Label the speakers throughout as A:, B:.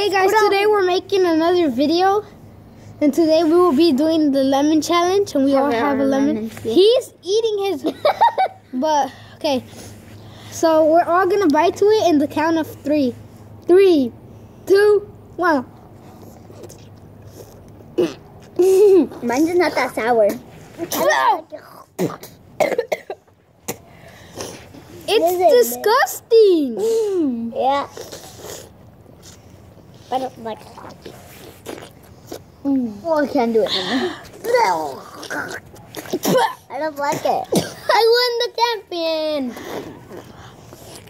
A: Hey guys, today we're making another video. And today we will be doing the lemon challenge and we all have a lemon.
B: lemons, yeah.
A: He's eating his but okay. So we're all gonna bite to it in the count of three. Three, two, one.
B: Mine's not that sour.
A: It's disgusting.
B: Yeah. I don't like Mm. Oh, I can't do it anymore. I don't like it.
A: I won the champion.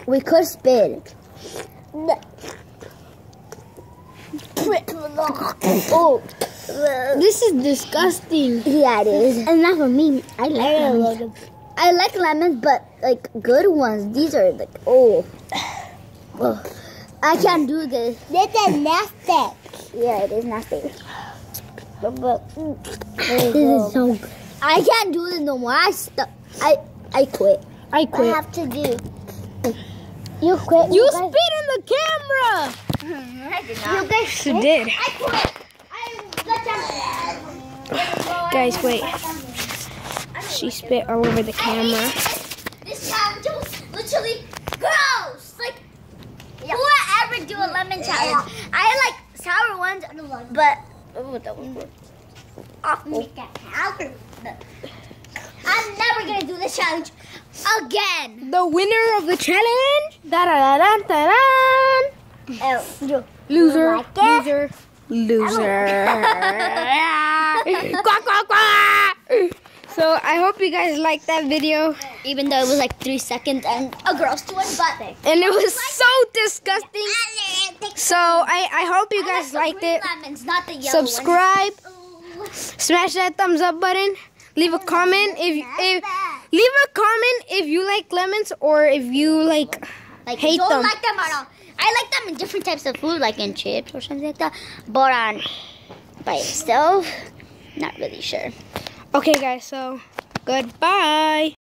B: We could spin. oh,
A: This is disgusting.
B: yeah, it is. And not for me. I like lemons. I like lemons, but like good ones. These are like oh. Ugh. I can't do this. This is nasty. Yeah, it is nasty. But, but
A: This is so good.
B: I can't do this no more. I stop. I I quit.
A: I
B: What I have to do? You quit.
A: You
B: guys-
A: spit in the camera.
B: I did not. You guys
A: You did.
B: I quit. I
A: Guys, wait. She spit all over the camera.
B: This challenge was literally gross. Like, who would ever do a lemon challenge? I like sour ones, but oh, that was awful. I'm never gonna do this challenge again.
A: The winner of the challenge. Da da da da da.
B: Oh.
A: Loser.
B: like it?
A: Loser. Loser. Oh. quack quack quack. So I hope you guys liked that video,
B: Even though it was like three seconds and a gross one, but
A: and it was so disgusting. So I I hope you guys liked it.
B: Lemons, not the yellow
A: Subscribe. Smash that thumbs up button. Leave a comment if if leave a comment if you like lemons or if you like
B: Like,
A: Hate
B: don't
A: them.
B: like them at all. I like them in different types of food, like in chips or something like that. But on by itself, not really sure.
A: Okay guys, so goodbye.